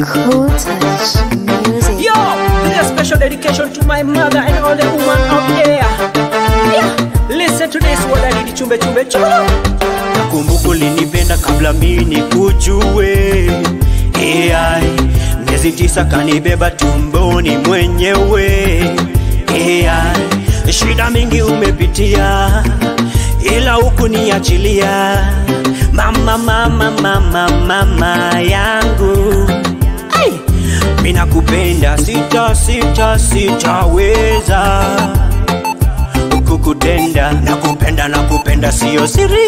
Cool touch music. Yo, this is a special dedication to my mother and all the women out there. Yeah, listen to this word I need chumbe chumbe chumbe. Nakumbuka linipenda kabla mimi kujue. AI miezi tisa kanibeba tumboni mwenyewe. AI shida mingi umepitia, ila huku niachilia. Mama, mama, mama, mama yangu! Mimi nakupenda, sita sita sitaweza. Kukutenda na kupenda na kupenda siyo siri.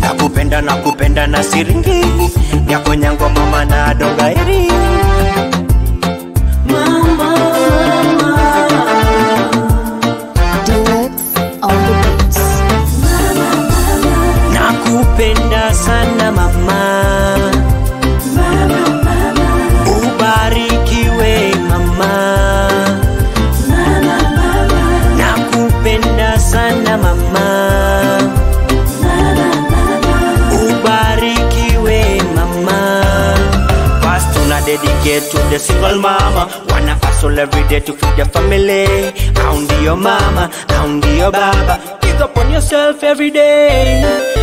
Na kupenda na kupenda na siringi. Nyako nyango mama na dongairi dedicate to the single mama. Wanna hustle every day to feed the family. Down to your mama, down to your baba. Pick up on yourself every day.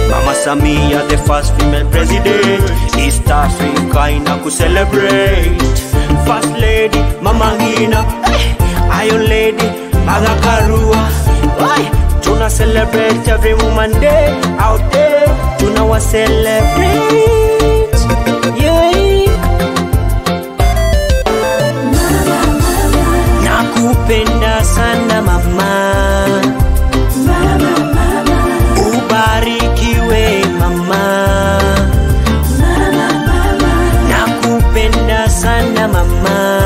Mama Samia the first female president. East Africa ina ku celebrate. First lady Mama Ngina hey. Iron lady Maga Karua. Hey. Tuna celebrate every woman day. Out there Tuna wa celebrate sana mama.